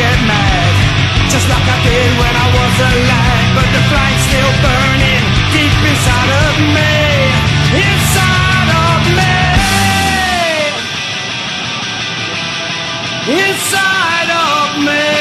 get mad Just like I did when I was a lad But the flame's still burning deep inside of me Inside of me. Inside of me.